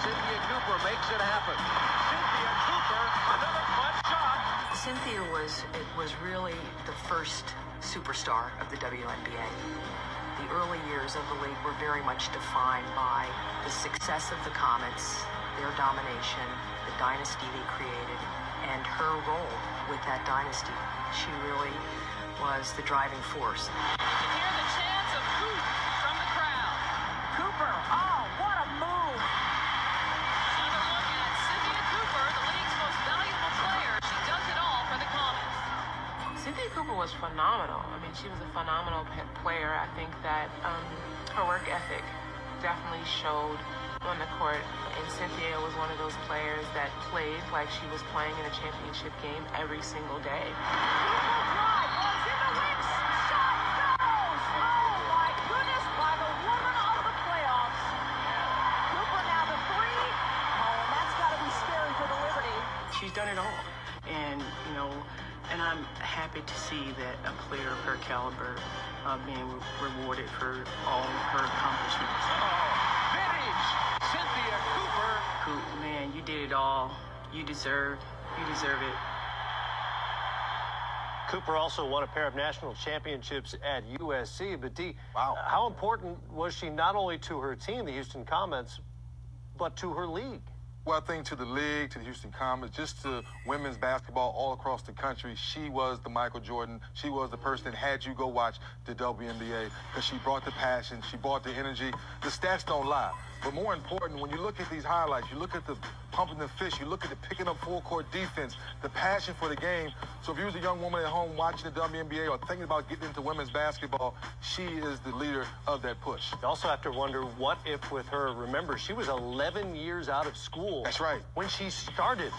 Cynthia Cooper makes it happen. Cynthia Cooper, another clutch shot. Cynthia was it was really the first superstar of the WNBA. The early years of the league were very much defined by the success of the Comets, their domination, the dynasty they created, and her role with that dynasty. She really was the driving force. You can hear the chants Was phenomenal. I mean, she was a phenomenal player. I think that um, her work ethic definitely showed on the court. And Cynthia was one of those players that played like she was playing in a championship game every single day. She's done it all. And, you know, and I'm happy to see that a player of her caliber uh, being re- rewarded for all her accomplishments. Oh, vintage Cynthia Cooper. Who, man, you did it all. You deserve, you deserve it. Cooper also won a pair of national championships at USC. But D, Wow. how important was she not only to her team, the Houston Comets, but to her league? Well, I think to the league, to the Houston Comets, just to women's basketball all across the country, she was the Michael Jordan. She was the person that had you go watch the WNBA because she brought the passion, she brought the energy. The stats don't lie. But more important, when you look at these highlights, you look at the pumping the fish, you look at the picking up full court defense, the passion for the game. So if you was a young woman at home watching the WNBA or thinking about getting into women's basketball, she is the leader of that push. You also have to wonder what if with her, remember, she was 11 years out of school. That's right. When she started